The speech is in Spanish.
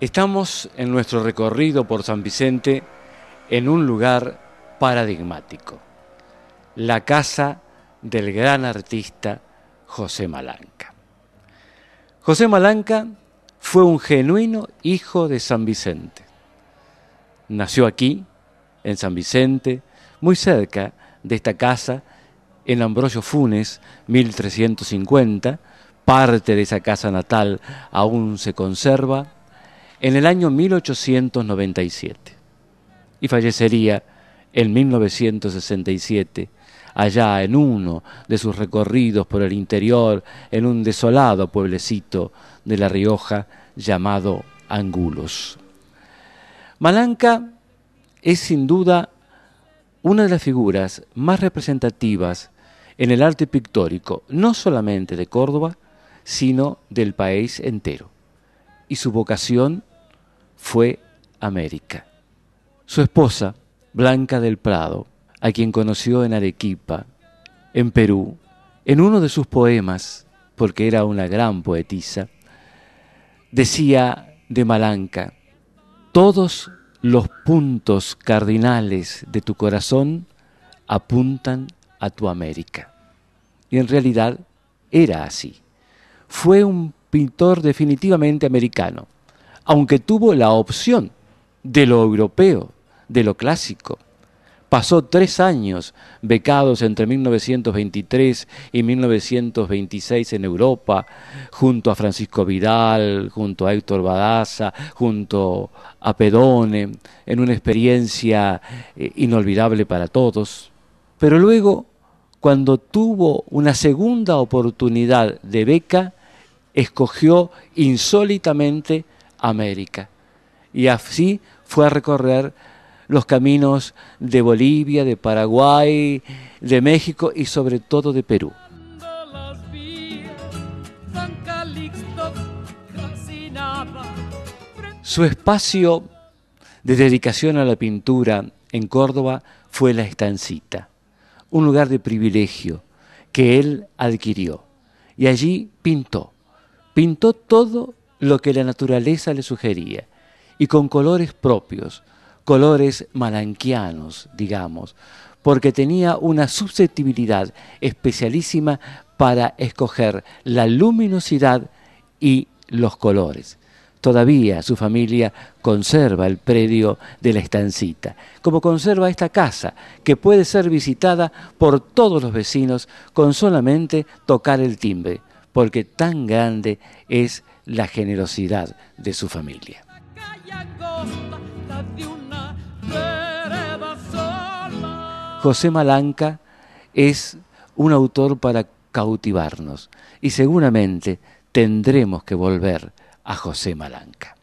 Estamos en nuestro recorrido por San Vicente en un lugar paradigmático, la casa del gran artista José Malanca. José Malanca fue un genuino hijo de San Vicente. Nació aquí, en San Vicente, muy cerca de esta casa, en Ambrosio Funes, 1350, parte de esa casa natal aún se conserva, en el año 1897 y fallecería en 1967 allá en uno de sus recorridos por el interior en un desolado pueblecito de La Rioja llamado Angulos. Malanca es sin duda una de las figuras más representativas en el arte pictórico, no solamente de Córdoba, sino del país entero. Y su vocación fue América. Su esposa, Blanca del Prado, a quien conoció en Arequipa, en Perú, en uno de sus poemas, porque era una gran poetisa, decía de Malanca, todos los puntos cardinales de tu corazón apuntan a tu América. Y en realidad era así. Fue un pintor definitivamente americano aunque tuvo la opción de lo europeo, de lo clásico. Pasó tres años becados entre 1923 y 1926 en Europa, junto a Francisco Vidal, junto a Héctor Badaza, junto a Pedone, en una experiencia eh, inolvidable para todos. Pero luego, cuando tuvo una segunda oportunidad de beca, escogió insólitamente América. Y así fue a recorrer los caminos de Bolivia, de Paraguay, de México y sobre todo de Perú. Su espacio de dedicación a la pintura en Córdoba fue la estancita, un lugar de privilegio que él adquirió. Y allí pintó, pintó todo lo que la naturaleza le sugería, y con colores propios, colores malanquianos, digamos, porque tenía una susceptibilidad especialísima para escoger la luminosidad y los colores. Todavía su familia conserva el predio de la estancita, como conserva esta casa, que puede ser visitada por todos los vecinos con solamente tocar el timbre, porque tan grande es la generosidad de su familia. José Malanca es un autor para cautivarnos y seguramente tendremos que volver a José Malanca.